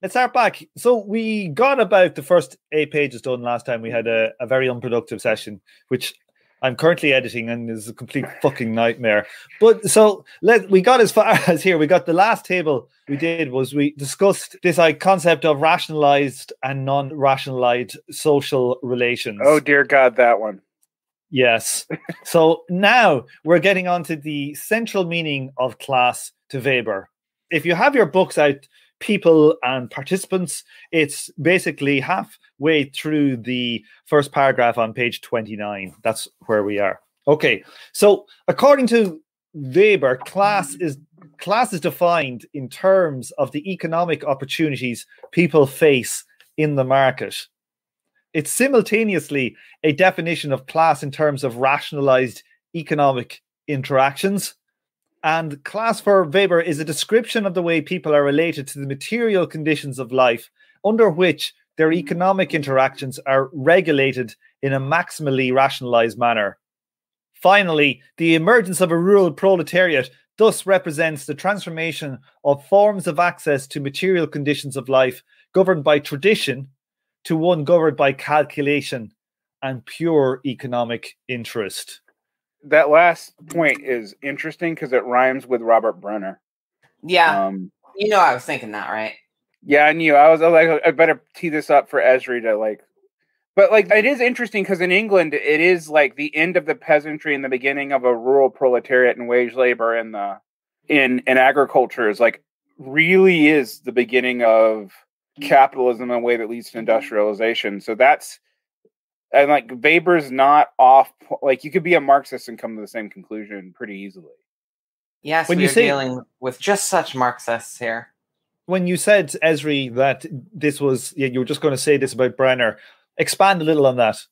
Let's start back. So we got about the first eight pages done last time. We had a, a very unproductive session, which I'm currently editing and is a complete fucking nightmare. But so let we got as far as here. We got the last table we did was we discussed this like concept of rationalized and non-rationalized social relations. Oh dear God, that one. Yes. so now we're getting on to the central meaning of class to Weber. If you have your books out, people and participants. It's basically halfway through the first paragraph on page 29. That's where we are. Okay, so according to Weber, class is class is defined in terms of the economic opportunities people face in the market. It's simultaneously a definition of class in terms of rationalized economic interactions and class for Weber is a description of the way people are related to the material conditions of life under which their economic interactions are regulated in a maximally rationalized manner. Finally, the emergence of a rural proletariat thus represents the transformation of forms of access to material conditions of life governed by tradition to one governed by calculation and pure economic interest that last point is interesting because it rhymes with Robert Brenner. Yeah. Um, you know, I was thinking that, right? Yeah, I knew. I was, I was like, I better tee this up for Ezri to like. But like, it is interesting because in England, it is like the end of the peasantry and the beginning of a rural proletariat and wage labor in the in in agriculture is like really is the beginning of capitalism in a way that leads to industrialization. So that's and like Weber's not off. Like you could be a Marxist and come to the same conclusion pretty easily. Yes, when you're say, dealing with just such Marxists here. When you said Ezri that this was, yeah, you were just going to say this about Brenner. Expand a little on that.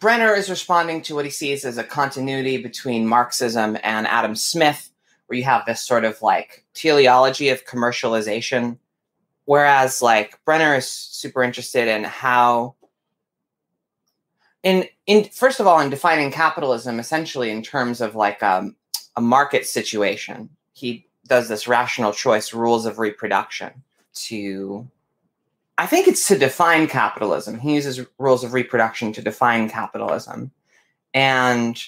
Brenner is responding to what he sees as a continuity between Marxism and Adam Smith, where you have this sort of like teleology of commercialization. Whereas, like, Brenner is super interested in how in in first of all in defining capitalism essentially in terms of like um, a market situation he does this rational choice rules of reproduction to i think it's to define capitalism. He uses rules of reproduction to define capitalism. And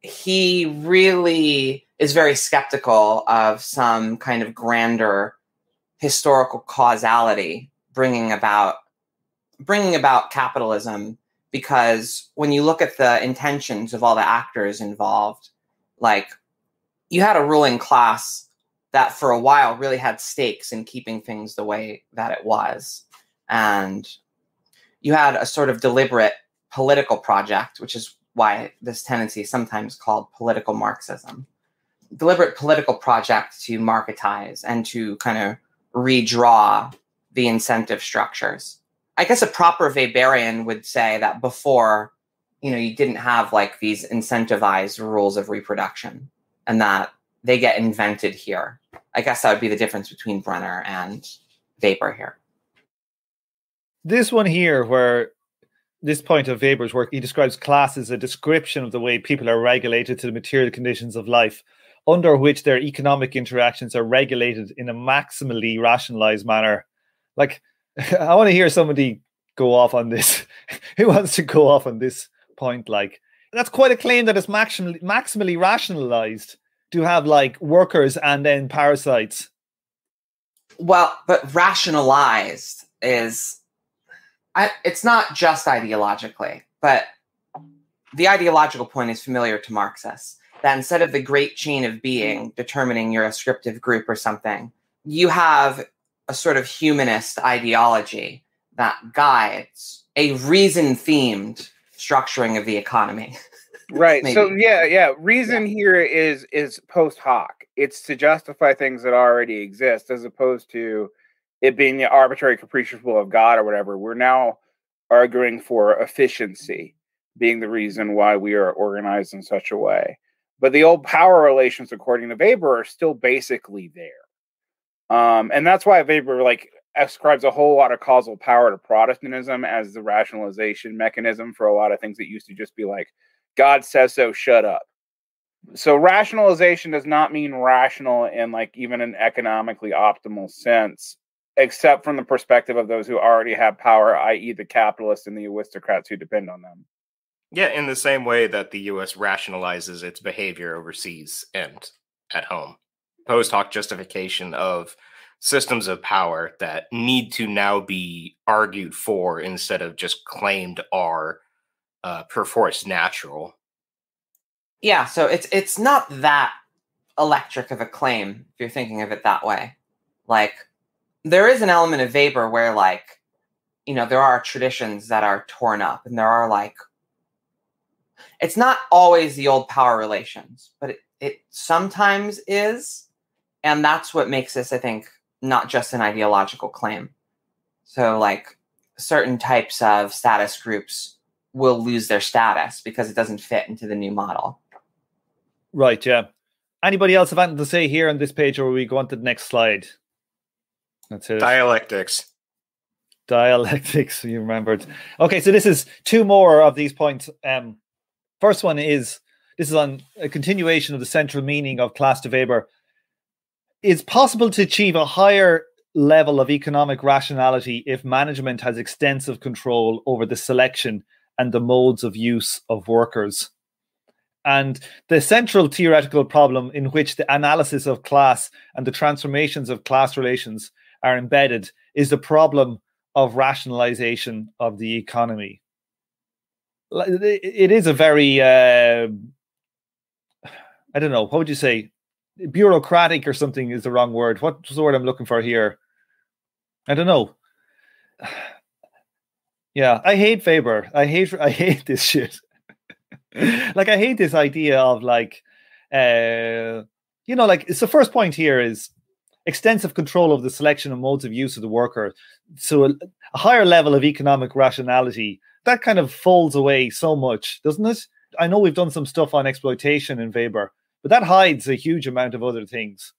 he really is very skeptical of some kind of grander historical causality bringing about bringing about capitalism because when you look at the intentions of all the actors involved, like you had a ruling class that for a while really had stakes in keeping things the way that it was. And you had a sort of deliberate political project, which is why this tendency is sometimes called political Marxism. Deliberate political project to marketize and to kind of redraw the incentive structures. I guess a proper Weberian would say that before, you know, you didn't have like these incentivized rules of reproduction and that they get invented here. I guess that would be the difference between Brenner and Weber here. This one here, where this point of Weber's work, he describes class as a description of the way people are regulated to the material conditions of life, under which their economic interactions are regulated in a maximally rationalized manner. Like I want to hear somebody go off on this. Who wants to go off on this point? Like, that's quite a claim that it's maximally, maximally rationalized to have like workers and then parasites. Well, but rationalized is, I, it's not just ideologically, but the ideological point is familiar to Marxists. That instead of the great chain of being determining your ascriptive group or something, you have a sort of humanist ideology that guides a reason themed structuring of the economy. right. so yeah, yeah. Reason yeah. here is is post hoc. It's to justify things that already exist as opposed to it being the arbitrary capricious will of God or whatever. We're now arguing for efficiency being the reason why we are organized in such a way. But the old power relations, according to Weber, are still basically there. Um, and that's why Weber like ascribes a whole lot of causal power to Protestantism as the rationalization mechanism for a lot of things that used to just be like, God says so, shut up. So rationalization does not mean rational in like even an economically optimal sense except from the perspective of those who already have power, i.e., the capitalists and the aristocrats who depend on them. Yeah, in the same way that the US rationalizes its behavior overseas and at home. Post hoc justification of systems of power that need to now be argued for instead of just claimed are uh, perforce natural. Yeah, so it's it's not that electric of a claim if you're thinking of it that way. Like there is an element of Weber where like you know there are traditions that are torn up and there are like it's not always the old power relations, but it, it sometimes is. And that's what makes this, I think, not just an ideological claim. So, like, certain types of status groups will lose their status because it doesn't fit into the new model. Right, yeah. Anybody else have anything to say here on this page, or we go on to the next slide? That's it. Dialectics. Dialectics, you remembered. Okay, so this is two more of these points. Um, First one is this is on a continuation of the central meaning of Class de Weber. It's possible to achieve a higher level of economic rationality if management has extensive control over the selection and the modes of use of workers. And the central theoretical problem in which the analysis of class and the transformations of class relations are embedded is the problem of rationalization of the economy it is a very uh, I don't know what would you say bureaucratic or something is the wrong word. What's the word I'm looking for here? I don't know. Yeah, I hate Weber. I hate I hate this shit. like I hate this idea of like uh you know like it's the first point here is extensive control of the selection and modes of use of the worker. So a, a higher level of economic rationality that kind of folds away so much, doesn't it? I know we've done some stuff on exploitation in Weber, but that hides a huge amount of other things.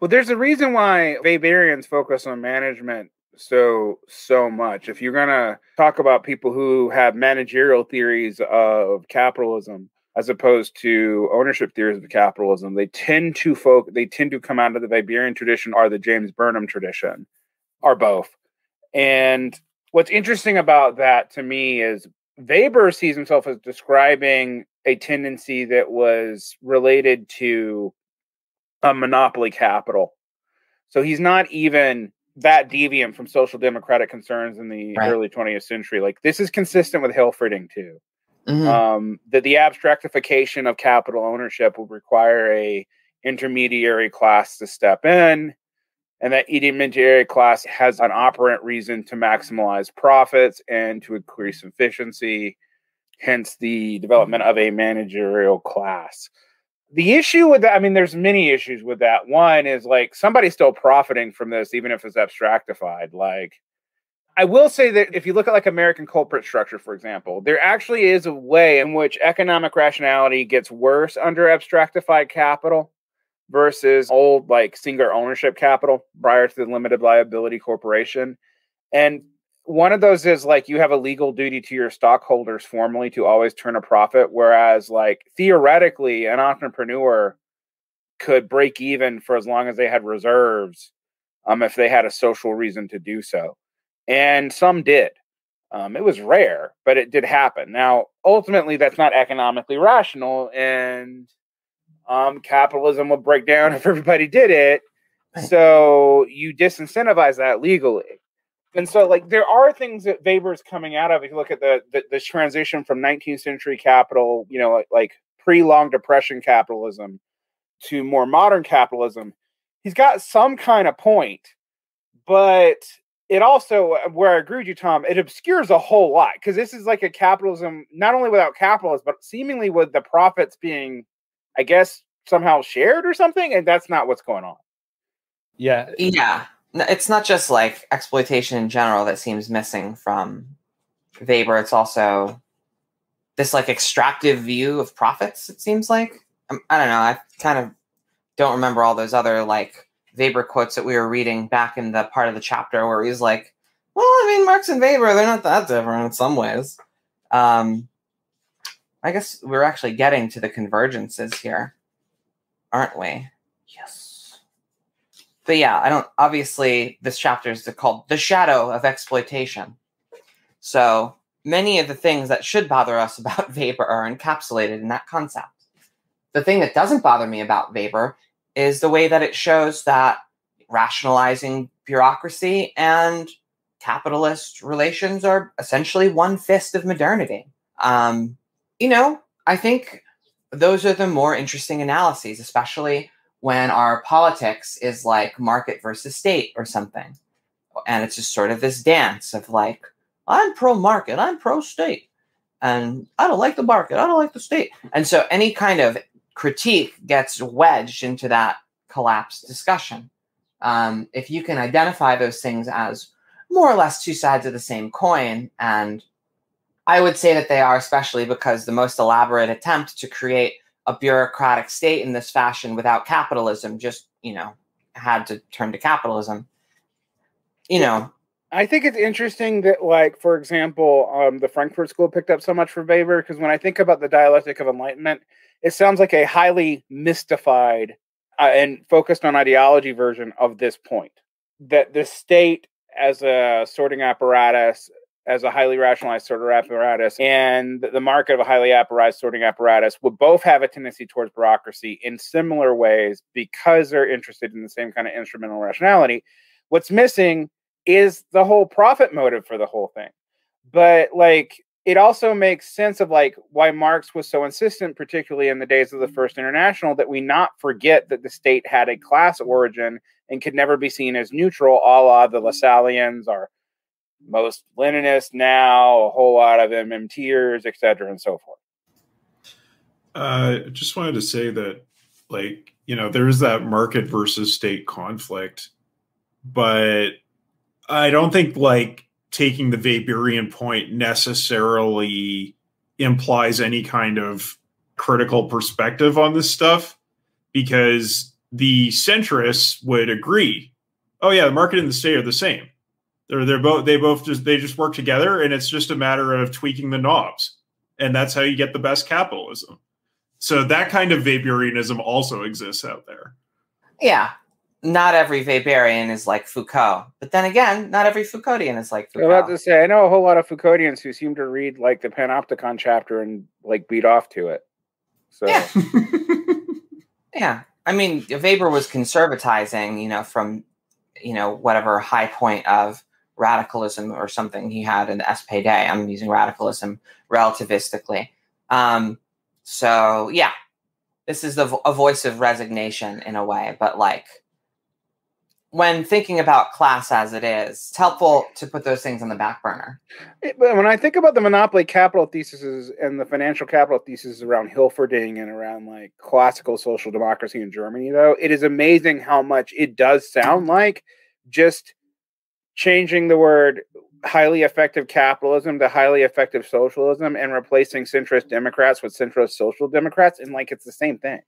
Well, there's a reason why Weberians focus on management so so much. If you're gonna talk about people who have managerial theories of capitalism as opposed to ownership theories of capitalism, they tend to folk they tend to come out of the Weberian tradition or the James Burnham tradition, or both. And what's interesting about that to me is Weber sees himself as describing a tendency that was related to a monopoly capital. So he's not even that deviant from social democratic concerns in the right. early 20th century. Like this is consistent with Hilferding too. Mm-hmm. Um, that the abstractification of capital ownership would require a intermediary class to step in and that intermediary class has an operant reason to maximize profits and to increase efficiency, hence the development of a managerial class. The issue with that, I mean, there's many issues with that. One is like somebody's still profiting from this, even if it's abstractified. Like, I will say that if you look at like American corporate structure, for example, there actually is a way in which economic rationality gets worse under abstractified capital versus old like singular ownership capital prior to the limited liability corporation. And one of those is like you have a legal duty to your stockholders formally to always turn a profit, whereas like theoretically an entrepreneur could break even for as long as they had reserves um, if they had a social reason to do so. And some did. Um, it was rare, but it did happen. Now, ultimately, that's not economically rational, and um, capitalism would break down if everybody did it. So you disincentivize that legally. And so, like, there are things that Weber's coming out of. If you look at the, the, the transition from 19th century capital, you know, like, like pre long depression capitalism to more modern capitalism, he's got some kind of point, but it also, where I agree with you, Tom, it obscures a whole lot because this is like a capitalism, not only without capitalism, but seemingly with the profits being I guess somehow shared or something, and that's not what's going on. Yeah. Yeah. It's not just like exploitation in general that seems missing from Weber. It's also this like extractive view of profits, it seems like. Um, I don't know. I kind of don't remember all those other like Weber quotes that we were reading back in the part of the chapter where he's like, well, I mean, Marx and Weber, they're not that different in some ways. Um, I guess we're actually getting to the convergences here, aren't we? Yes. But yeah, I don't. Obviously, this chapter is called "The Shadow of Exploitation." So many of the things that should bother us about Weber are encapsulated in that concept. The thing that doesn't bother me about Weber is the way that it shows that rationalizing bureaucracy and capitalist relations are essentially one fist of modernity. Um, you know, I think those are the more interesting analyses, especially when our politics is like market versus state or something. And it's just sort of this dance of like, I'm pro market, I'm pro state, and I don't like the market, I don't like the state. And so any kind of critique gets wedged into that collapsed discussion. Um, if you can identify those things as more or less two sides of the same coin, and I would say that they are, especially because the most elaborate attempt to create a bureaucratic state in this fashion without capitalism just, you know, had to turn to capitalism. You know, I think it's interesting that, like, for example, um, the Frankfurt School picked up so much for Weber because when I think about the dialectic of enlightenment, it sounds like a highly mystified uh, and focused on ideology version of this point that the state as a sorting apparatus as a highly rationalized sorting apparatus and the market of a highly apparatus sorting apparatus would both have a tendency towards bureaucracy in similar ways because they're interested in the same kind of instrumental rationality. What's missing is the whole profit motive for the whole thing. But like it also makes sense of like why Marx was so insistent, particularly in the days of the mm-hmm. First International, that we not forget that the state had a class origin and could never be seen as neutral, a la the mm-hmm. Lassalleans are most Leninists now, a whole lot of MMTers, et cetera, and so forth. Uh, I just wanted to say that, like, you know, there's that market versus state conflict, but I don't think like taking the Weberian point necessarily implies any kind of critical perspective on this stuff because the centrists would agree. Oh yeah, the market and the state are the same. They're they're both they both just they just work together and it's just a matter of tweaking the knobs. And that's how you get the best capitalism. So that kind of Weberianism also exists out there. Yeah. Not every Weberian is like Foucault. But then again, not every Foucauldian is like Foucault. I was about to say, I know a whole lot of Foucauldians who seem to read like the Panopticon chapter and like beat off to it. So Yeah. yeah. I mean, Weber was conservatizing, you know, from, you know, whatever high point of radicalism or something he had in the Day. I'm using radicalism relativistically. Um, so yeah, this is the, a voice of resignation in a way, but like when thinking about class as it is, it's helpful to put those things on the back burner. When I think about the monopoly capital theses and the financial capital thesis around Hilferding and around like classical social democracy in Germany, though, it is amazing how much it does sound like just changing the word highly effective capitalism to highly effective socialism and replacing centrist Democrats with centrist social democrats. And like it's the same thing.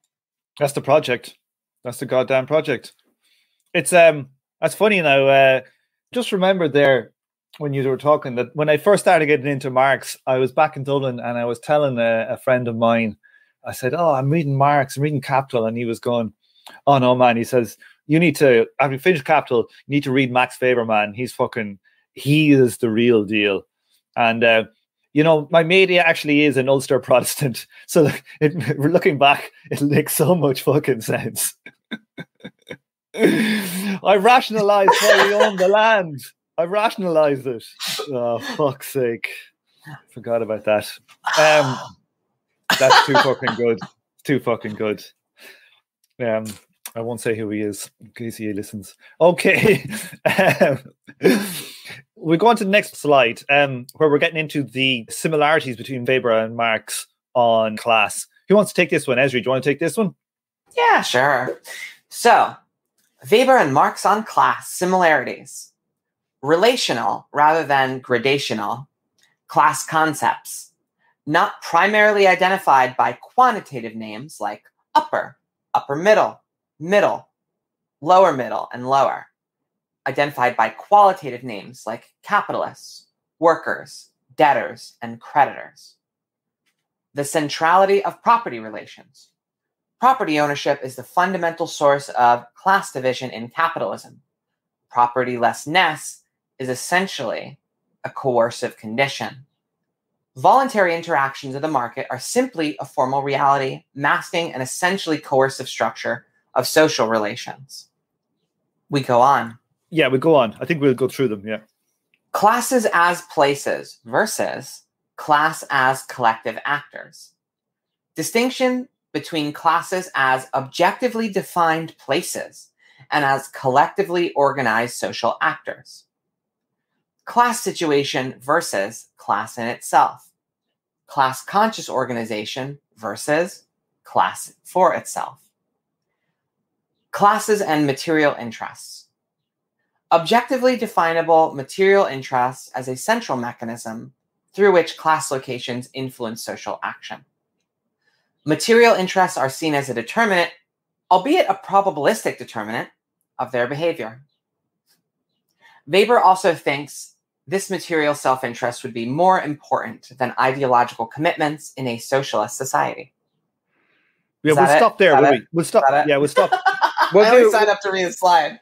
That's the project. That's the goddamn project. It's um that's funny now. Uh just remember there when you were talking that when I first started getting into Marx, I was back in Dublin and I was telling a, a friend of mine, I said, Oh, I'm reading Marx, I'm reading Capital, and he was going, Oh no, man. He says, You need to after you finish Capital, you need to read Max Faberman. He's fucking he is the real deal. And uh you know, my mate actually is an Ulster Protestant. So it, looking back, it makes so much fucking sense. I rationalized why we own the land. I rationalized it. Oh, fuck's sake. Forgot about that. Um, that's too fucking good. Too fucking good. Um, I won't say who he is in case he listens. Okay. Um, we go on to the next slide, um, where we're getting into the similarities between Weber and Marx on class. Who wants to take this one? Ezri, do you want to take this one? Yeah, sure. So, Weber and Marx on class similarities. Relational rather than gradational. Class concepts. Not primarily identified by quantitative names like upper, upper middle, middle, lower middle, and lower. Identified by qualitative names like capitalists, workers, debtors, and creditors. The centrality of property relations Property ownership is the fundamental source of class division in capitalism. Propertylessness is essentially a coercive condition. Voluntary interactions of the market are simply a formal reality masking an essentially coercive structure of social relations. We go on. Yeah, we go on. I think we'll go through them. Yeah. Classes as places versus class as collective actors. Distinction between classes as objectively defined places and as collectively organized social actors. Class situation versus class in itself class conscious organization versus class for itself. Classes and material interests. Objectively definable material interests as a central mechanism through which class locations influence social action. Material interests are seen as a determinant, albeit a probabilistic determinant, of their behavior. Weber also thinks this material self interest would be more important than ideological commitments in a socialist society. Yeah, we'll stop there. We'll, we'll stop. Yeah, we'll stop. well, I only signed up to read the slide.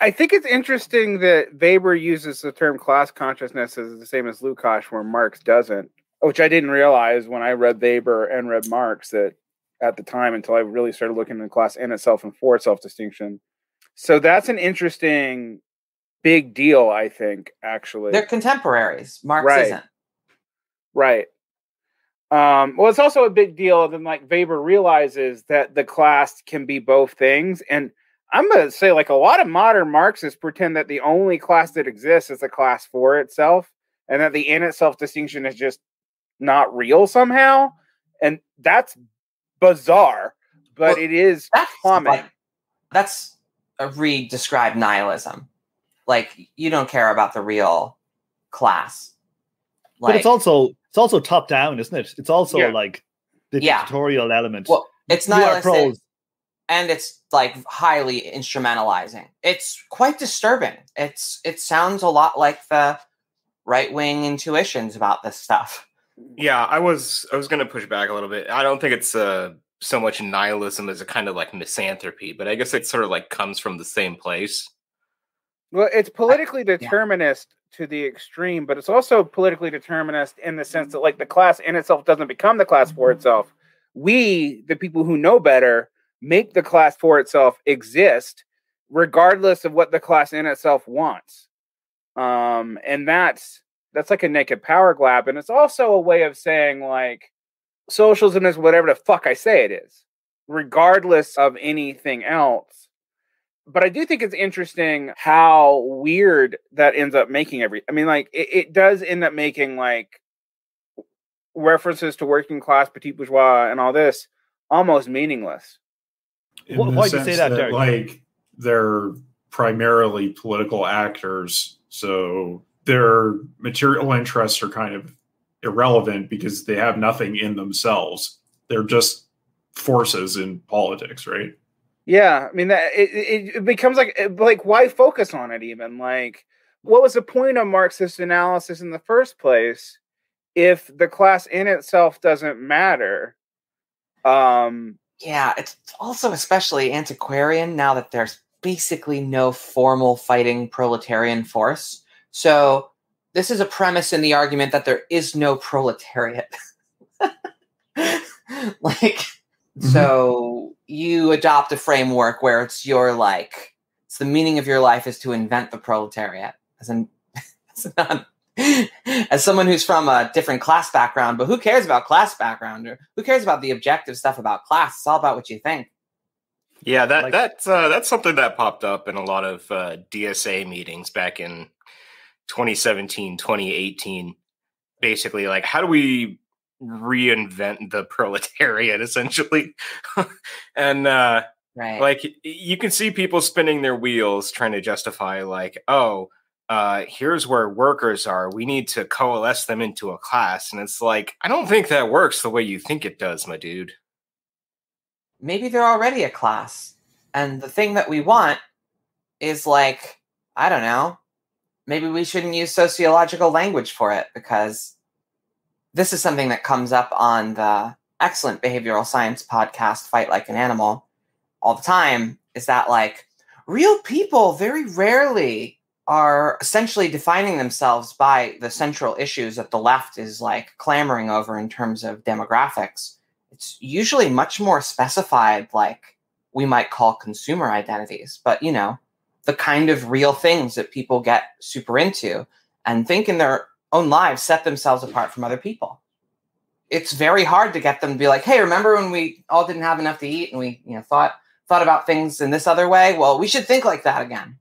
I think it's interesting that Weber uses the term class consciousness as the same as Lukács, where Marx doesn't, which I didn't realize when I read Weber and read Marx that at the time until I really started looking at class in itself and for itself distinction. So that's an interesting big deal, I think, actually. They're contemporaries. Marx right. isn't. Right. Um, well, it's also a big deal. Then, like Weber realizes that the class can be both things, and I'm going to say, like a lot of modern Marxists pretend that the only class that exists is a class for itself, and that the in itself distinction is just not real somehow, and that's bizarre. But well, it is that's common. Like, that's a re-described nihilism like you don't care about the real class. Like, but it's also it's also top down, isn't it? It's also yeah. like the yeah. tutorial element. Well, it's not and it's like highly instrumentalizing. It's quite disturbing. It's it sounds a lot like the right wing intuitions about this stuff. Yeah, I was I was going to push back a little bit. I don't think it's uh, so much nihilism as a kind of like misanthropy, but I guess it sort of like comes from the same place. Well, it's politically determinist yeah. To the extreme, but it's also politically determinist in the sense that, like, the class in itself doesn't become the class for itself. We, the people who know better, make the class for itself exist, regardless of what the class in itself wants. Um, and that's that's like a naked power grab, and it's also a way of saying like socialism is whatever the fuck I say it is, regardless of anything else but I do think it's interesting how weird that ends up making every. I mean, like it, it does end up making like references to working class, petit bourgeois, and all this almost meaningless. Why do you say that, that Like they're primarily political actors, so their material interests are kind of irrelevant because they have nothing in themselves. They're just forces in politics, right? Yeah, I mean that it, it becomes like like why focus on it even like what was the point of Marxist analysis in the first place if the class in itself doesn't matter? Um yeah, it's also especially antiquarian now that there's basically no formal fighting proletarian force. So this is a premise in the argument that there is no proletariat. like mm-hmm. so you adopt a framework where it's your like it's the meaning of your life is to invent the proletariat. As an as, not, as someone who's from a different class background but who cares about class background or who cares about the objective stuff about class? It's all about what you think. Yeah that like, that's uh, that's something that popped up in a lot of uh, dsa meetings back in 2017 2018 basically like how do we reinvent the proletariat essentially. And uh right. like you can see people spinning their wheels trying to justify like oh uh here's where workers are. We need to coalesce them into a class. And it's like i don't think that works the way you think it does my dude. Maybe they're already a class. And the thing that we want is like i don't know maybe we shouldn't use sociological language for it because this is something that comes up on the excellent behavioral science podcast, Fight Like an Animal, all the time is that like real people very rarely are essentially defining themselves by the central issues that the left is like clamoring over in terms of demographics. It's usually much more specified, like we might call consumer identities, but you know, the kind of real things that people get super into and think in their own lives set themselves apart from other people. It's very hard to get them to be like, "Hey, remember when we all didn't have enough to eat and we, you know, thought thought about things in this other way? Well, we should think like that again."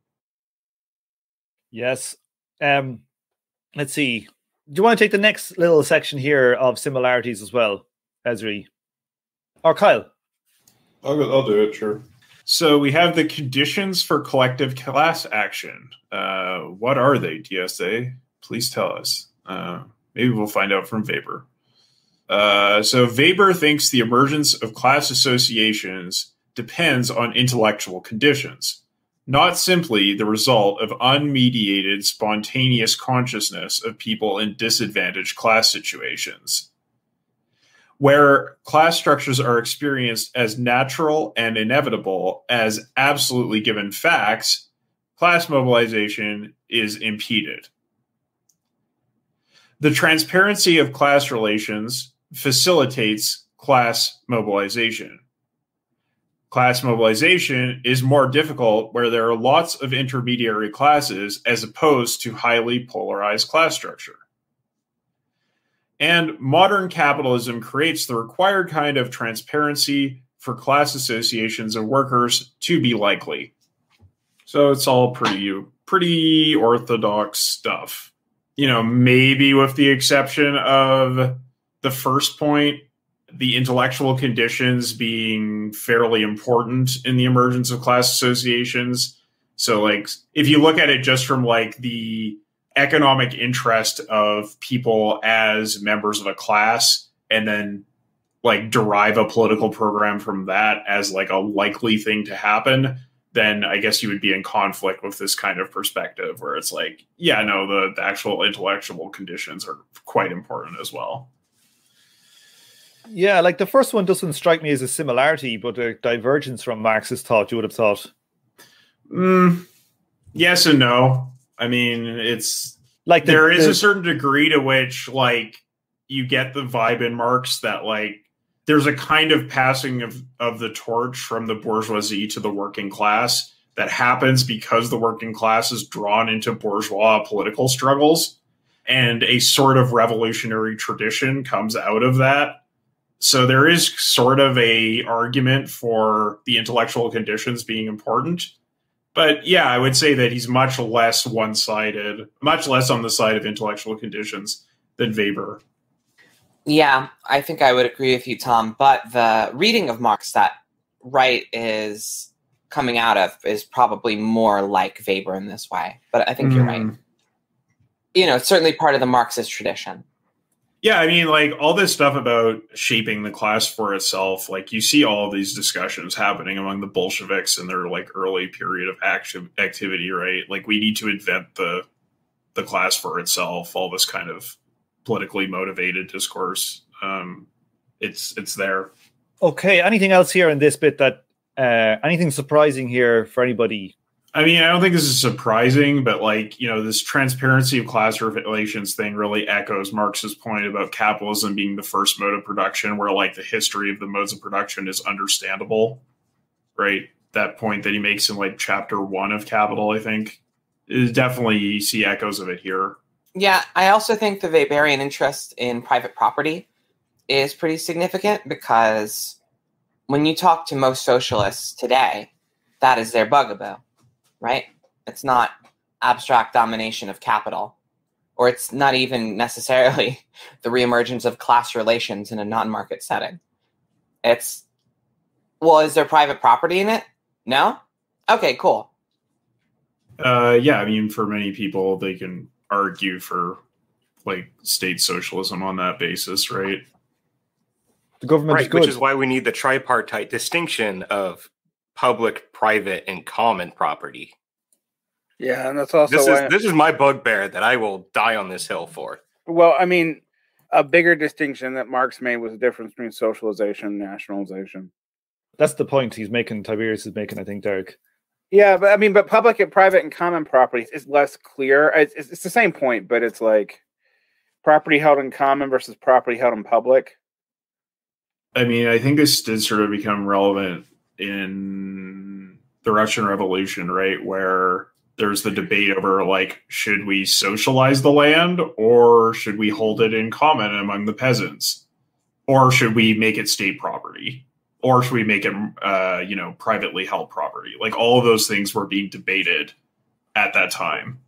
Yes. Um, let's see. Do you want to take the next little section here of similarities as well, Ezri? Or Kyle? I'll, go, I'll do it, sure. So we have the conditions for collective class action. Uh, what are they, DSA? Please tell us. Uh, maybe we'll find out from Weber. Uh, so Weber thinks the emergence of class associations depends on intellectual conditions not simply the result of unmediated, spontaneous consciousness of people in disadvantaged class situations. Where class structures are experienced as natural and inevitable as absolutely given facts, class mobilization is impeded. The transparency of class relations facilitates class mobilization class mobilization is more difficult where there are lots of intermediary classes as opposed to highly polarized class structure. And modern capitalism creates the required kind of transparency for class associations of workers to be likely. So it's all pretty pretty orthodox stuff. You know, maybe with the exception of the first point the intellectual conditions being fairly important in the emergence of class associations. So, like, if you look at it just from like the economic interest of people as members of a class, and then like derive a political program from that as like a likely thing to happen, then I guess you would be in conflict with this kind of perspective where it's like, yeah, no, the, the actual intellectual conditions are quite important as well. Yeah, like the first one doesn't strike me as a similarity, but a divergence from Marxist thought. You would have thought. Mm, yes and no. I mean, it's like the, there is the, a certain degree to which, like, you get the vibe in Marx that, like, there's a kind of passing of of the torch from the bourgeoisie to the working class that happens because the working class is drawn into bourgeois political struggles, and a sort of revolutionary tradition comes out of that so there is sort of a argument for the intellectual conditions being important. But yeah, I would say that he's much less one-sided, much less on the side of intellectual conditions than Weber. Yeah, I think I would agree with you, Tom. But the reading of Marx that Wright is coming out of is probably more like Weber in this way. But I think mm. you're right. Hmm. You know, it's certainly part of the Marxist tradition. Yeah, I mean, like all this stuff about shaping the class for itself, like you see all these discussions happening among the Bolsheviks in their like early period of action activity, right? Like we need to invent the the class for itself, all this kind of politically motivated discourse. Um, it's it's there. Okay. Anything else here in this bit that uh, anything surprising here for anybody I mean, I don't think this is surprising, but like, you know, this transparency of class relations thing really echoes Marx's point about capitalism being the first mode of production, where like the history of the modes of production is understandable, right? That point that he makes in like chapter one of Capital, I think, is definitely you see echoes of it here. Yeah, I also think the Weberian interest in private property is pretty significant because when you talk to most socialists today, that is their bugaboo right? It's not abstract domination of capital, or it's not even necessarily the reemergence of class relations in a non market setting. It's, well, is there private property in it? No? Okay, cool. Uh, yeah, I mean, for many people, they can argue for like state socialism on that basis, right? The government right, is which is why we need the tripartite distinction of public, private, and common property. Yeah, and that's also this why is this is my bugbear that I will die on this hill for. Well, I mean, a bigger distinction that Marx made was the difference between socialization and nationalization. That's the point he's making. Tiberius is making, I think, Derick. Yeah, but I mean, but public and private and common properties is less clear. It's, it's, it's the same point, but it's like property held in common versus property held in public. I mean, I think this did sort of become relevant in the Russian Revolution, right? Where there's the debate over like, should we socialize the land or should we hold it in common among the peasants? Or should we make it state property? Or should we make it, uh, you know, privately held property? Like all of those things were being debated at that time.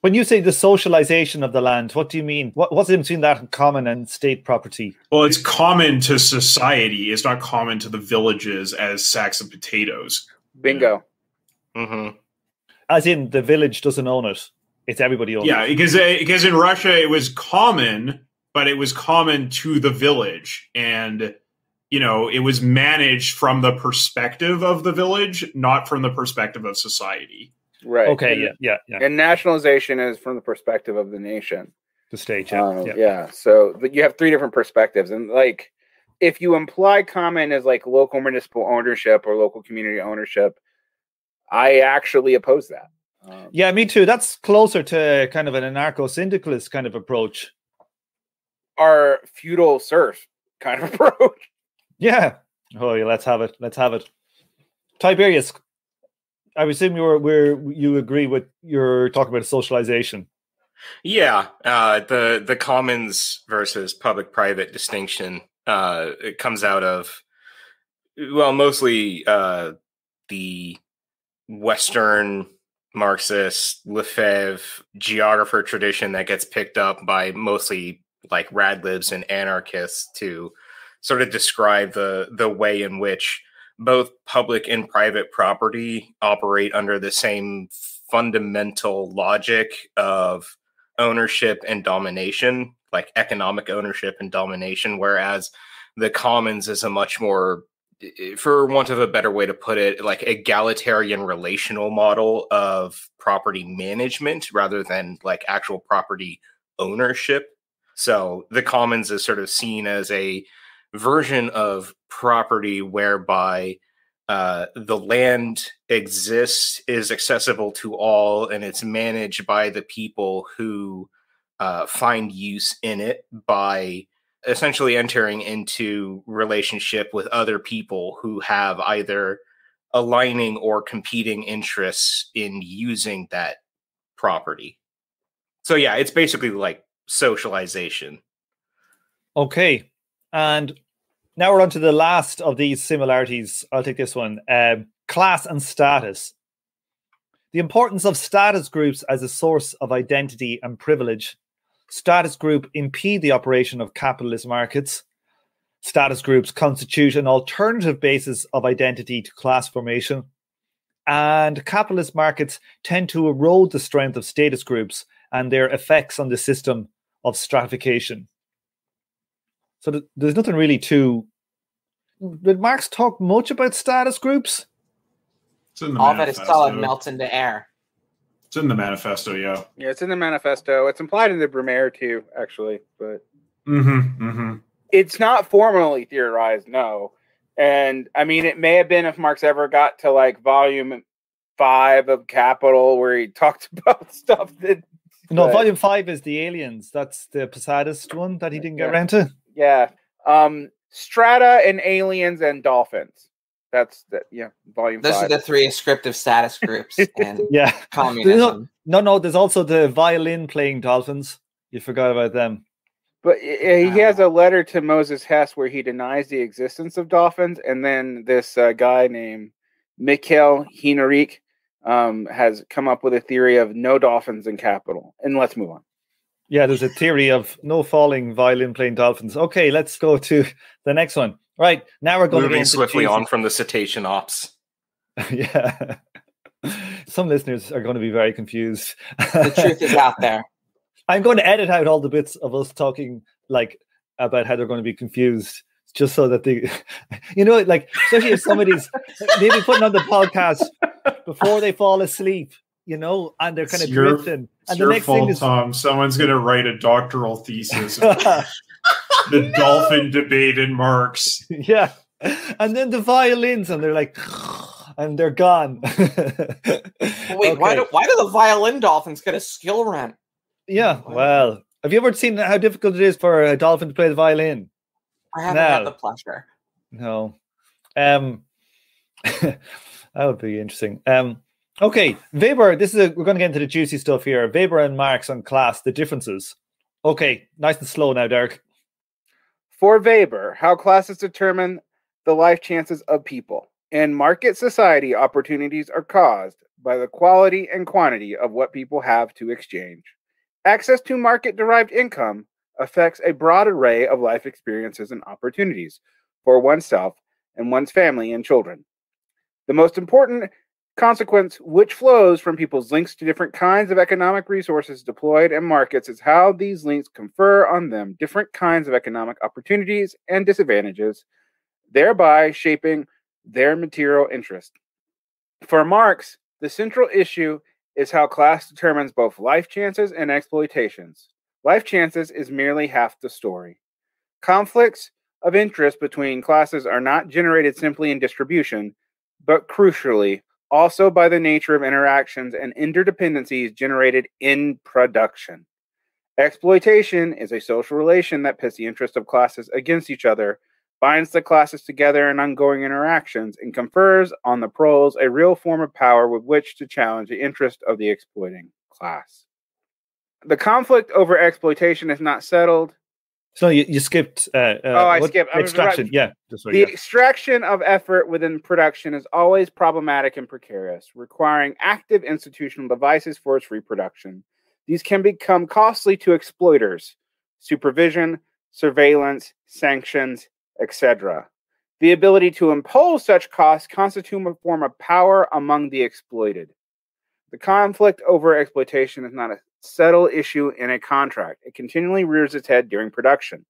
When you say the socialization of the land, what do you mean? What, what's in between that and common and state property? Well, it's common to society. It's not common to the villages as sacks of potatoes. Bingo. Mm-hmm. As in, the village doesn't own it; it's everybody owns Yeah, it. because because in Russia it was common, but it was common to the village, and you know it was managed from the perspective of the village, not from the perspective of society. Right. Okay, And- yeah, yeah, yeah. And nationalization is from the perspective of the nation. The state, yeah, Um, yeah. yeah. So but you have three different perspectives, and like if you imply common as like local municipal ownership or local community ownership, I actually oppose that. Um, Yeah, me too. That's closer to kind of an anarcho-syndicalist kind of approach. Our feudal serf kind of approach. Yeah. Oh, yeah. Let's have it. Let's have it. Tiberius, I assume you were where you agree with your talking about socialization. Yeah, uh, the the commons versus public private distinction uh, it comes out of well, mostly uh, the Western Marxist Lefebvre geographer tradition that gets picked up by mostly like radlibs and anarchists to sort of describe the the way in which both public and private property operate under the same fundamental logic of ownership and domination, like economic ownership and domination, whereas the commons is a much more, for want of a better way to put it, like egalitarian relational model of property management rather than like actual property ownership. So the commons is sort of seen as a version of property whereby uh, the land exists, is accessible to all, and it's managed by the people who uh, find use in it by essentially entering into relationship with other people who have either aligning or competing interests in using that property. So yeah, it's basically like socialization. Okay. And now we're on to the last of these similarities. I'll take this one um, class and status. The importance of status groups as a source of identity and privilege. Status group impede the operation of capitalist markets. Status groups constitute an alternative basis of identity to class formation. And capitalist markets tend to erode the strength of status groups and their effects on the system of stratification. So th- there's nothing really to. Did Marx talk much about status groups? It's in the All that is manifesto. solid melts into air. It's in the manifesto, yeah. Yeah, it's in the manifesto. It's implied in the Brumaire too, actually, but Mm-hmm. Mm-hmm. it's not formally theorized, no. And I mean, it may have been if Marx ever got to like volume five of Capital, where he talked about stuff that, No, But- volume five is the aliens. That's the Posadist one that he didn't get Yeah. around to. Yeah, um, strata and aliens and dolphins. That's that. Yeah, volume Those five. are the three ascriptive status groups and Yeah. communism. No, no, there's also the violin playing dolphins. You forgot about them. But uh, he has a letter to Moses Hess where he denies the existence of dolphins, and then this uh, guy named Michael Heinrich um, has come up with a theory of no dolphins in capital. And let's move on. Yeah, there's a theory of no falling violin playing dolphins. Okay, let's go to the next one. Right now we're going to Moving get swiftly juicy- on from the cetacean ops. yeah. Some listeners are going to be very confused. The truth is out there. I'm going to edit out all the bits of us talking like about how they're going to be confused, just so that they, you know, like especially if somebody's maybe putting on the podcast before they fall asleep, you know, and they're kind It's of your- drifting. It's And the your next fault, thing is, Tom. Someone's going to write a doctoral thesis. the dolphin debate in Marx. yeah. And then the violins, and they're like, and they're gone. Wait, why do why do the violin dolphins get a skill rent? Yeah, well, have you ever seen how difficult it is for a dolphin to play the violin? I haven't had the pleasure. No. Um, that would be interesting. Um, okay, Weber. This is a, we're going to get into the juicy stuff here. Weber and Marx on class, the differences. Okay, nice and slow now, Derick. For Weber, how classes determine the life chances of people. In market society, opportunities are caused by the quality and quantity of what people have to exchange. Access to market derived income affects a broad array of life experiences and opportunities for oneself and one's family and children. The most important consequence which flows from people's links to different kinds of economic resources deployed in markets is how these links confer on them different kinds of economic opportunities and disadvantages, thereby shaping their material interest. For Marx, the central issue is how class determines both life chances and exploitations. Life chances is merely half the story. Conflicts of interest between classes are not generated simply in distribution, but crucially, also by the nature of interactions and interdependencies generated in production. Exploitation is a social relation that pits the interests of classes against each other, binds the classes together in ongoing interactions, and confers on the proles a real form of power with which to challenge the interest of the exploiting class. The conflict over exploitation is not settled. So you, you skipped. Uh, uh, Oh, I what- skipped. Extraction. right. Yeah, The yeah. extraction of effort within production is always problematic and precarious, requiring active institutional devices for its reproduction. These can become costly to exploiters, supervision, surveillance, sanctions, etc. The ability to impose such costs constitute a form of power among the exploited. The conflict over exploitation is not a settled issue in a contract. It continually rears its head during production.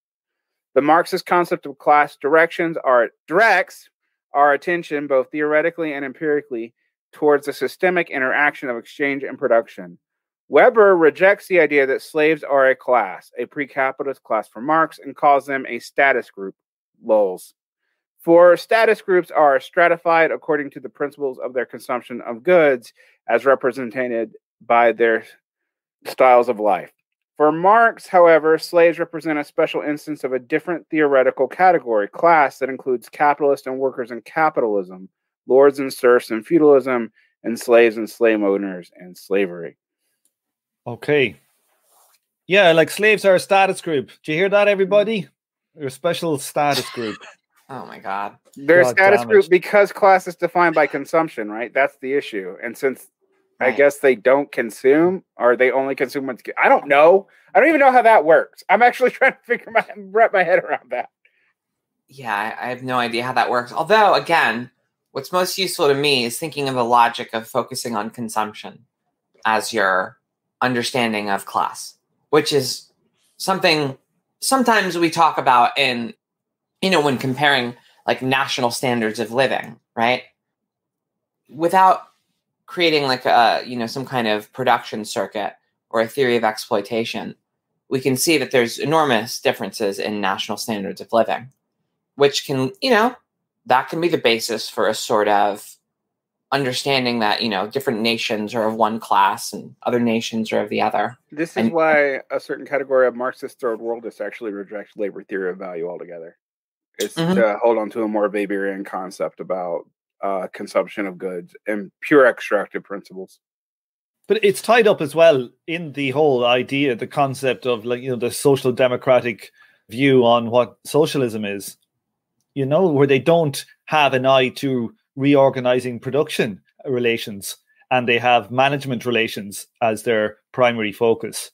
The Marxist concept of class directions are directs our attention both theoretically and empirically towards the systemic interaction of exchange and production. Weber rejects the idea that slaves are a class, a pre-capitalist class for Marx, and calls them a status group, lols. For status groups are stratified according to the principles of their consumption of goods as represented by their styles of life. For Marx, however, slaves represent a special instance of a different theoretical category, class that includes capitalists and workers in capitalism, lords and serfs in feudalism, and slaves and slave owners in slavery. Okay. Yeah, like slaves are a status group. Do you hear that, everybody? Mm. They're a special status group. Oh my god. They're a status damn group because class is defined by consumption, right? That's the issue. And since I guess they don't consume, or they only consume what's. I don't know. I don't even know how that works. I'm actually trying to figure my wrap my head around that. Yeah, I, I have no idea how that works. Although, again, what's most useful to me is thinking of the logic of focusing on consumption as your understanding of class, which is something sometimes we talk about in, you know, when comparing like national standards of living, right? Without creating like a, you know, some kind of production circuit or a theory of exploitation, we can see that there's enormous differences in national standards of living which can, you know, that can be the basis for a sort of understanding that, you know, different nations are of one class and other nations are of the other. This is And- why a certain category of Marxist third worldists actually reject labor theory of value altogether. It's Mhm. to hold on to a more Weberian concept about uh, consumption of goods and pure extractive principles. But it's tied up as well in the whole idea, the concept of like you know the social democratic view on what socialism is. You know, where they don't have an eye to reorganizing production relations and they have management relations as their primary focus.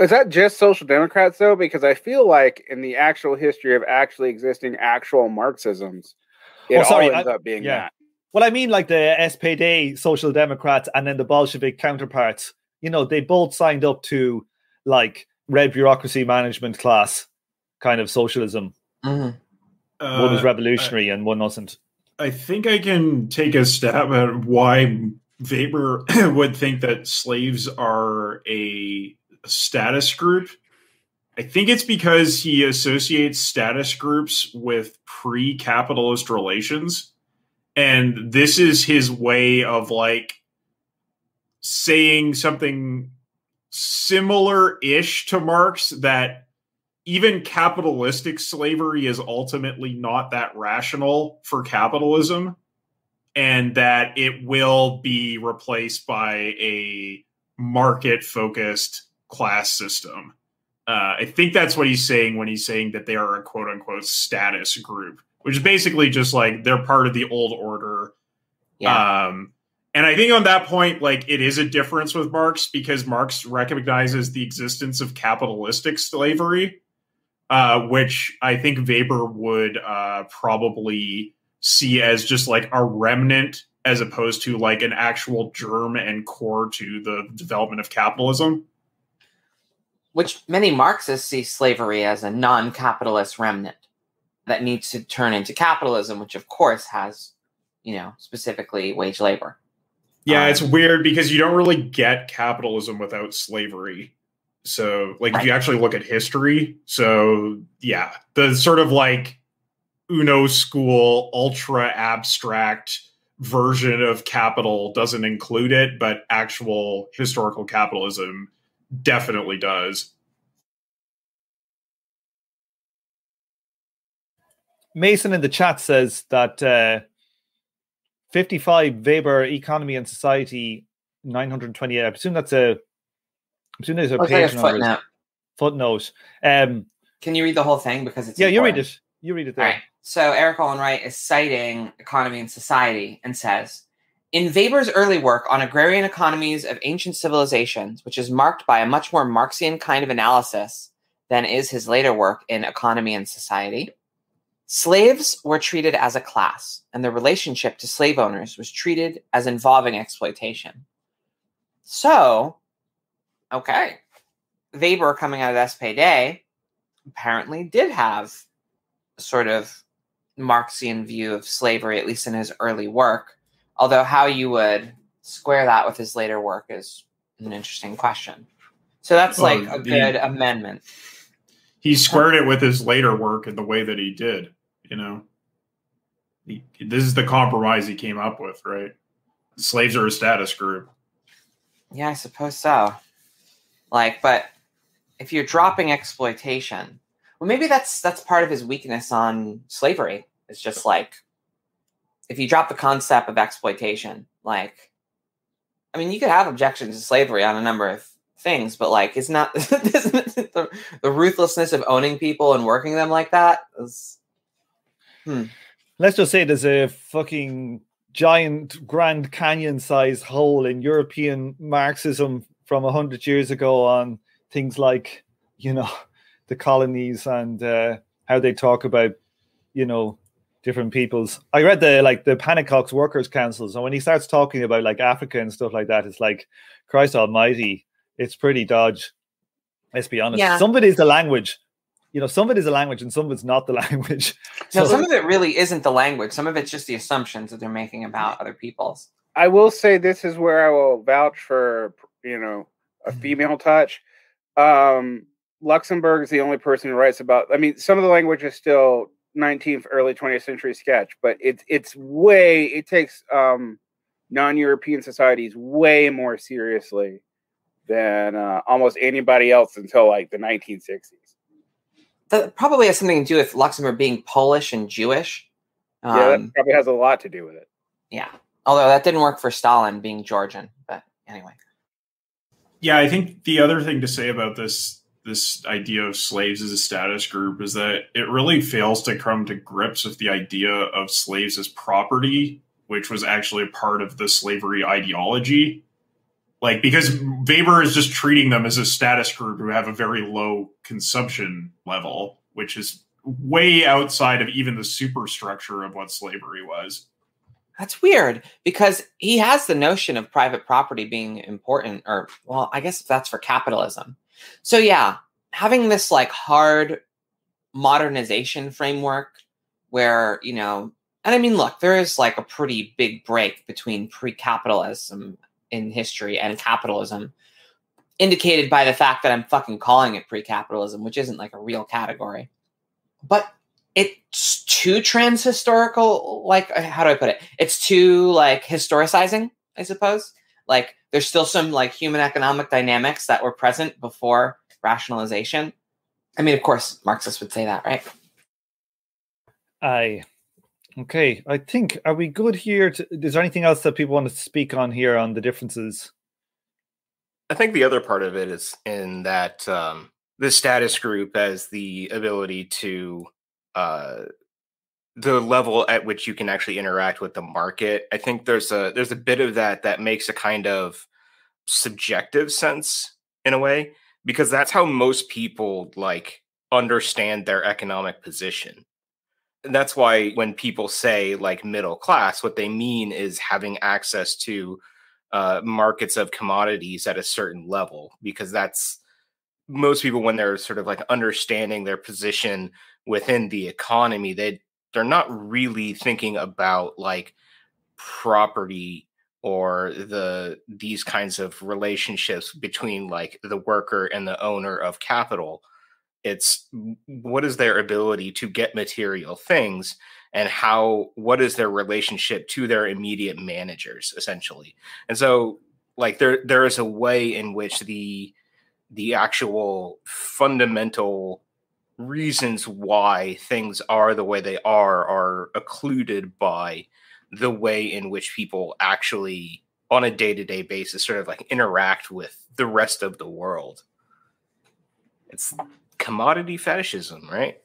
Is that just social democrats though? Because I feel like in the actual history of actually existing actual Marxisms, it Oh, sorry, all ends I- up being yeah. that. Well, I mean, like the SPD Social Democrats and then the Bolshevik counterparts, you know, they both signed up to like red bureaucracy management class kind of socialism. Mhm. one was Uh, revolutionary and one wasn't. I think I can take a stab at why Weber would think that slaves are a status group. I think it's because he associates status groups with pre capitalist relations. And this is his way of like saying something similar ish to Marx that even capitalistic slavery is ultimately not that rational for capitalism and that it will be replaced by a market focused class system. Uh, I think that's what he's saying when he's saying that they are a quote unquote status group, which is basically just like they're part of the old order. Yeah. Um, and I think on that point, like it is a difference with Marx because Marx recognizes the existence of capitalistic slavery, uh, which I think Weber would uh, probably see as just like a remnant as opposed to like an actual germ and core to the development of capitalism. Which many Marxists see slavery as a non capitalist remnant that needs to turn into capitalism, which of course has, you know, specifically wage labor. Yeah, um, it's weird because you don't really get capitalism without slavery. So, like, right. if you actually look at history, so yeah, the sort of like Uno school, ultra abstract version of capital doesn't include it, but actual historical capitalism definitely does. Mason in the chat says that uh, 55 Weber Economy and Society 928. I presume that's a. I presume there's a page like footnote. Footnote. Um, Can you read the whole thing because it's yeah? Important. You read it. You read it there. So Erik Olin Wright is citing Economy and Society and says, in Weber's early work on agrarian economies of ancient civilizations, which is marked by a much more Marxian kind of analysis than is his later work in Economy and Society, slaves were treated as a class, and the relationship to slave owners was treated as involving exploitation. So, okay, Weber coming out of SPD apparently did have a sort of Marxian view of slavery, at least in his early work. Although how you would square that with his later work is an interesting question. So that's like a good amendment. He squared it with his later work in the way that he did, you know. He, this is the compromise he came up with, right? Slaves are a status group. Yeah, I suppose so. Like, but if you're dropping exploitation, well, maybe that's that's part of his weakness on slavery. It's just like if you drop the concept of exploitation, like I mean, you could have objections to slavery on a number of things, but like it's not the, the, ruthlessness of owning people and working them like that is hmm. let's just say there's a fucking giant Grand Canyon sized hole in European Marxism from a hundred years ago on things like, you know, the colonies and uh, how they talk about, you know, different peoples. I read the like the Pannekoek's Workers Councils, and when he starts talking about like Africa and stuff like that, it's like Christ Almighty, it's pretty dodge. Let's be honest. Yeah. Some of it is the language. You know, some of it is a language and some of it's not the language. No, so, some of it really isn't the language. Some of it's just the assumptions that they're making about other people's. I will say this is where I will vouch for, you know, a mm-hmm. female touch. Um, Luxemburg is the only person who writes about. I mean, some of the language is still 19th, early 20th century sketch, but it's it's way it takes um, non-European societies way more seriously than uh, almost anybody else until like the 1960s. That probably has something to do with Luxemburg being Polish and Jewish. Um, yeah, that um, probably has a lot to do with it. Yeah, although that didn't work for Stalin being Georgian, but anyway. Yeah, I think the other thing to say about this this idea of slaves as a status group is that it really fails to come to grips with the idea of slaves as property, which was actually a part of the slavery ideology. Like, because Weber is just treating them as a status group who have a very low consumption level, which is way outside of even the superstructure of what slavery was. That's weird because he has the notion of private property being important, or, well, I guess that's for capitalism so yeah, having this like hard modernization framework where, you know, and I mean, look, there is like a pretty big break between pre-capitalism in history and capitalism. indicated by the fact that I'm fucking calling it pre-capitalism, which isn't like a real category. But it's too transhistorical. Like, how do I put it? It's too like historicizing, I suppose. Like, there's still some like human economic dynamics that were present before rationalization. I mean, of course, Marxists would say that, right? Aye. Okay, I think are we good here? To, is there anything else that people want to speak on here on the differences? I think the other part of it is in that um, the status group has the ability to uh, the level at which you can actually interact with the market. I think there's a there's a bit of that that makes a kind of subjective sense in a way because that's how most people like understand their economic position. And that's why when people say like middle class, what they mean is having access to uh, markets of commodities at a certain level, because that's most people when they're sort of like understanding their position within the economy, they they're not really thinking about like property or the these kinds of relationships between like the worker and the owner of capital. It's what is their ability to get material things and how what is their relationship to their immediate managers essentially. And so like there there is a way in which the the actual fundamental reasons why things are the way they are are occluded by the way in which people actually on a day-to-day basis sort of like interact with the rest of the world. It's commodity fetishism right?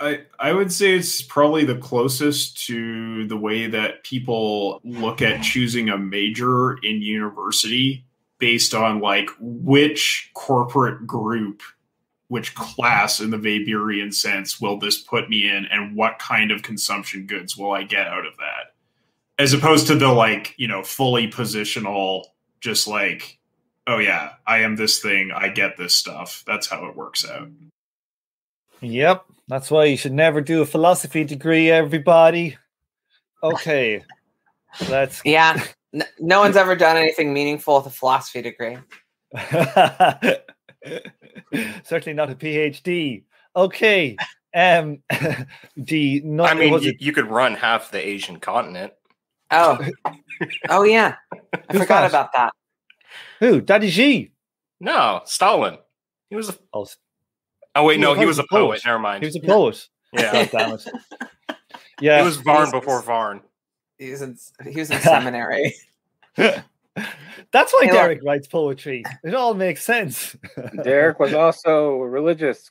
I, I would say it's probably the closest to the way that people look at choosing a major in university based on like which corporate group which class in the Weberian sense will this put me in and what kind of consumption goods will I get out of that? As opposed to the like, you know, fully positional, just like, oh yeah, I am this thing, I get this stuff. That's how it works out. Yep. That's why you should never do a philosophy degree, everybody. Okay. Let's Yeah. No one's ever done anything meaningful with a philosophy degree. Certainly not a PhD. Okay. Um, the not, I mean, you, you, could run half the Asian continent. Oh, oh yeah, I Who's forgot that? about that. Who? Daddy G? No, Stalin. He was a. Oh, oh wait, he no, he was a poet. poet. Never mind. He was a poet. Yeah, damn it. Yeah, he was Varn before Varn. He was in. He was in seminary. That's why Derick writes poetry. It all makes sense. Derick was also religious.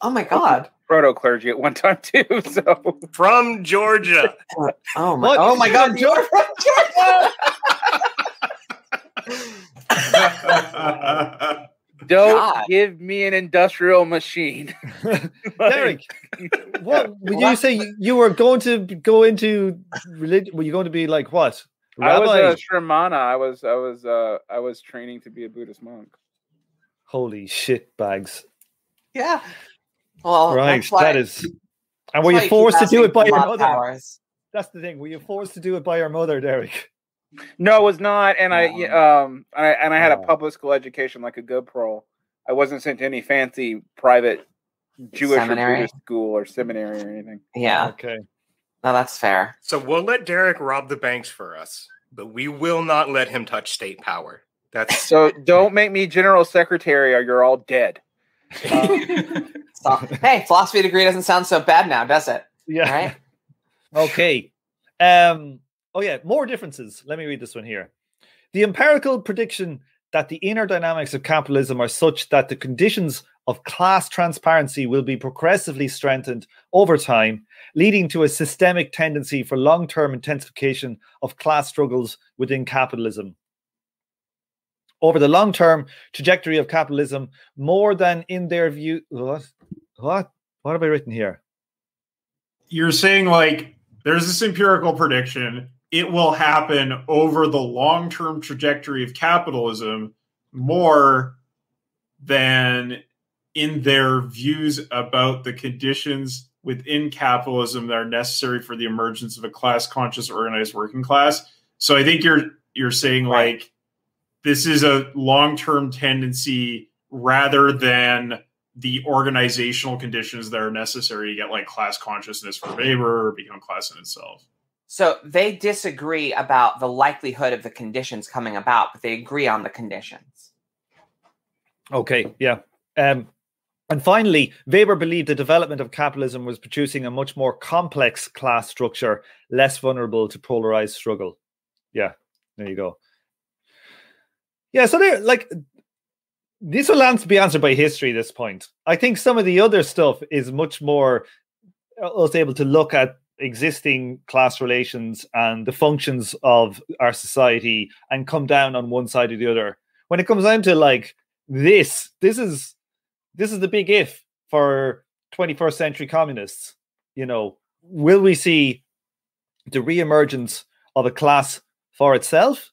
Oh my god. Proto clergy at one time too. So from Georgia. Oh my! What? Oh my god, Georgia! From Georgia. Don't god. give me an industrial machine. Derick, what would you say you were going to go into religion? Were you going to be like what? Rabbi, I was a Shramana. I was I was uh I was training to be a Buddhist monk. Holy shit bags. Yeah. Well, right. that is. And were you forced to do it by your mother? Powers. That's the thing. Were you forced to do it by your mother, Derick? No, it was not. And I um I, and I had oh. a public school education like a good pro. I wasn't sent to any fancy private Jewish seminary. or Buddhist school or seminary or anything. Yeah. Okay. No, that's fair. So we'll let Derick rob the banks for us, but we will not let him touch state power. That's so. Don't make me general secretary, or you're all dead. so, hey, philosophy degree doesn't sound so bad now, does it? Yeah. Right. okay. Um. Oh yeah. More differences. Let me read this one here. The empirical prediction that the inner dynamics of capitalism are such that the conditions of class transparency will be progressively strengthened over time, leading to a systemic tendency for long term intensification of class struggles within capitalism. Over the long term trajectory of capitalism, more than in their view. What? What? What have I written here? You're saying, like, there's this empirical prediction. It will happen over the long term trajectory of capitalism more than in their views about the conditions within capitalism that are necessary for the emergence of a class conscious organized working class so i think you're you're saying right. like this is a long term tendency rather than the organizational conditions that are necessary to get like class consciousness for labor or become class in itself. So they disagree about the likelihood of the conditions coming about, but they agree on the conditions. Okay, yeah. Um, and finally, Weber believed the development of capitalism was producing a much more complex class structure, less vulnerable to polarized struggle. Yeah, there you go. Yeah, so they're like, this will be answered by history this point. I think some of the other stuff is much more uh, us able to look at existing class relations and the functions of our society and come down on one side or the other. When it comes down to like this, this is this is the big if for 21st century communists. You know, will we see the reemergence of a class for itself?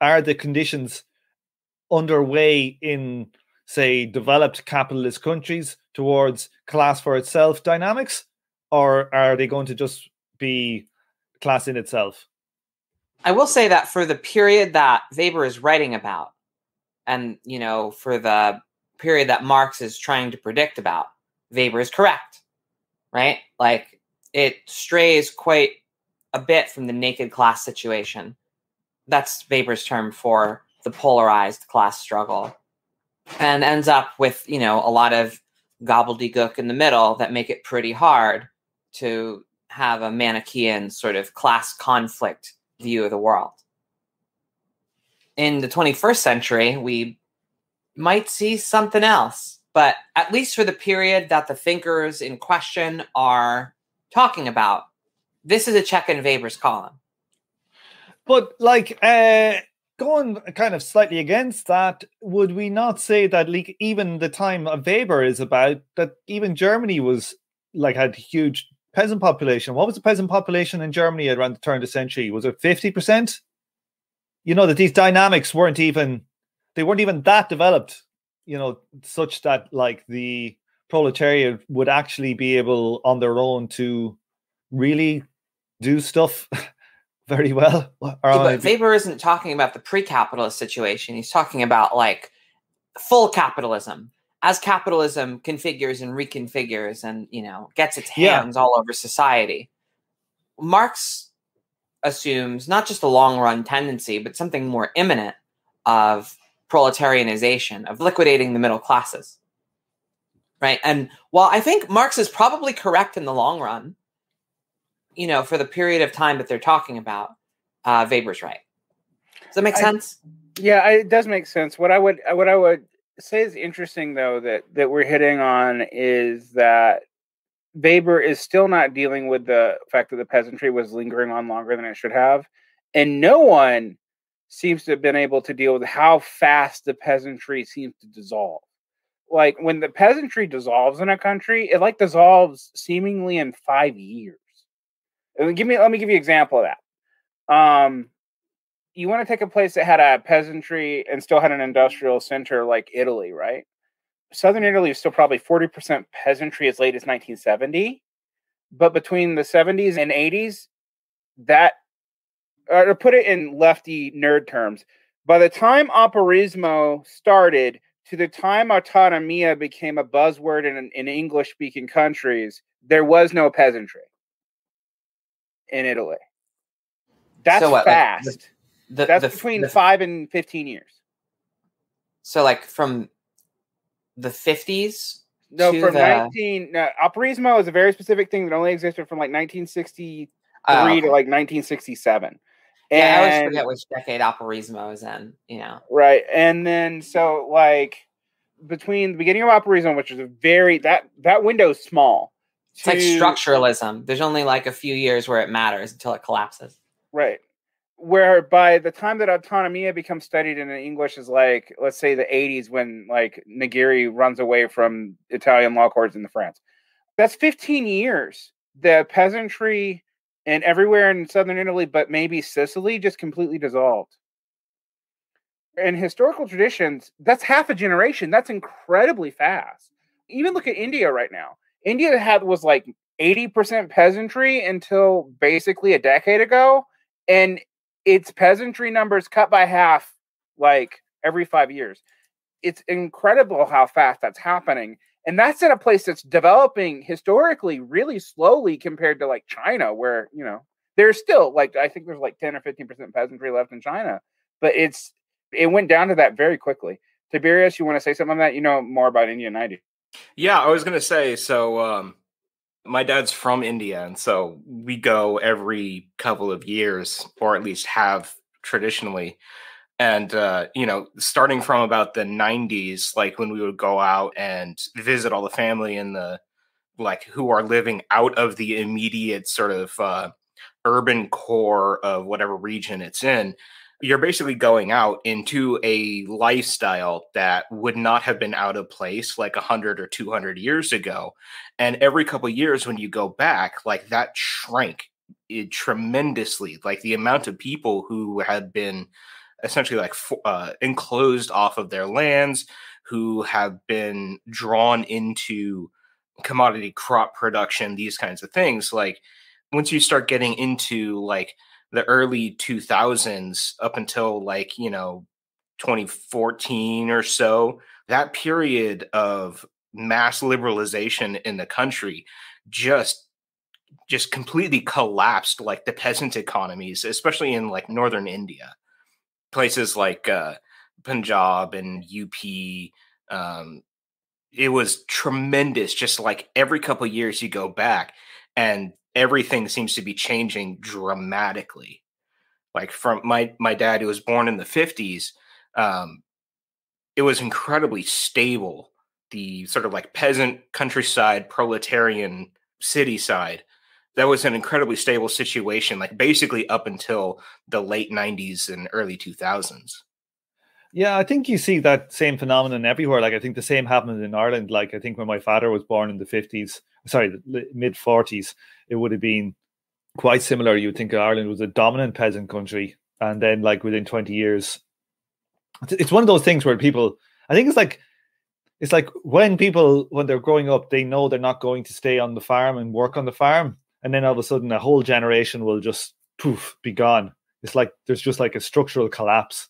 Are the conditions underway in, say, developed capitalist countries towards class for itself dynamics? Or are they going to just be class in itself? I will say that for the period that Weber is writing about, and you know, for the period that Marx is trying to predict about, Weber is correct, right? Like it strays quite a bit from the naked class situation. That's Weber's term for the polarized class struggle, and ends up with you know a lot of gobbledygook in the middle that make it pretty hard to have a Manichaean sort of class conflict view of the world. In the 21st century, we might see something else. But at least for the period that the thinkers in question are talking about, this is a check in Weber's column. But like uh going kind of slightly against that, would we not say that like even the time of Weber is about that even Germany was like had huge peasant population. What was the peasant population in Germany around the turn of the century? Was it 50%? You know that these dynamics weren't even they weren't even that developed, you know, such that like the proletariat would actually be able on their own to really do stuff very well. Yeah, but Weber isn't talking about the pre-capitalist situation. He's talking about like full capitalism as capitalism configures and reconfigures and you know gets its hands yeah. all over society. Marx assumes not just a long run tendency, but something more imminent of proletarianization, of liquidating the middle classes. Right. And while I think Marx is probably correct in the long run, you know, for the period of time that they're talking about, uh, Weber's right. Does that make sense? yeah, it does make sense. What I would, what I would say is interesting though that that we're hitting on is that Weber is still not dealing with the fact that the peasantry was lingering on longer than it should have, and no one seems to have been able to deal with how fast the peasantry seems to dissolve. Like when the peasantry dissolves in a country, it like dissolves seemingly in five years. And give me let me give you an example of that. Um, you want to take a place that had a peasantry and still had an industrial center like Italy, right? Southern Italy is still probably 40% peasantry as late as 1970. But between the 70s and 80s, that or to put it in lefty nerd terms, by the time Operaismo started to the time autonomia became a buzzword in, in English speaking countries, there was no peasantry in Italy. That's so what, fast. Like the, That's the, between the, five and 15 years. So, like from the 50s? No, from 19. No, Operaismo is a very specific thing that only existed from like 1963 oh, okay. to like 1967. And, yeah, I always forget which decade Operaismo is in, you know. Right. And then so like between the beginning of Operaismo, which is a very that that window is small. It's to, like structuralism. There's only like a few years where it matters until it collapses. Right. Where by the time that autonomia becomes studied in English is like, let's say the 80s when like Negri runs away from Italian law courts in the France. That's 15 years. The peasantry and everywhere in southern Italy, but maybe Sicily, just completely dissolved. In historical traditions, that's half a generation. That's incredibly fast. Even look at India right now. India had was like 80% peasantry until basically a decade ago, and its peasantry numbers cut by half like every five years. It's incredible how fast that's happening. And that's in a place that's developing historically really slowly compared to like China, where, you know, there's still like, I think there's like 10 or 15% peasantry left in China, but it's, it went down to that very quickly. Tiberius, you want to say something on that? You know more about India than I do. Yeah, I was going to say, so, um, my dad's from India, and so we go every couple of years, or at least have traditionally. And uh, you know, starting from about the '90s, like when we would go out and visit all the family in the like who are living out of the immediate sort of uh, urban core of whatever region it's in, you're basically going out into a lifestyle that would not have been out of place like 100 or 200 years ago. And every couple years when you go back like that shrank it tremendously. Like the amount of people who had been essentially like uh, enclosed off of their lands who have been drawn into commodity crop production these kinds of things like once you start getting into like the early 2000s up until like you know 2014 or so that period of mass liberalization in the country just just completely collapsed like the peasant economies especially in like northern india. Places like uh punjab and up um it was tremendous just like every couple years you go back and everything seems to be changing dramatically. Like from my my dad, who was born in the fifties, um, it was incredibly stable. The sort of like peasant countryside, proletarian city side, that was an incredibly stable situation. Like basically up until the late '90s and early 2000s. Yeah, I think you see that same phenomenon everywhere. Like I think the same happened in Ireland. Like I think when my father was born in the fifties, sorry, mid forties, it would have been quite similar. You would think Ireland was a dominant peasant country, and then like within twenty years, it's one of those things where people. I think it's like it's like when people when they're growing up, they know they're not going to stay on the farm and work on the farm, and then all of a sudden, a whole generation will just poof be gone. It's like there's just like a structural collapse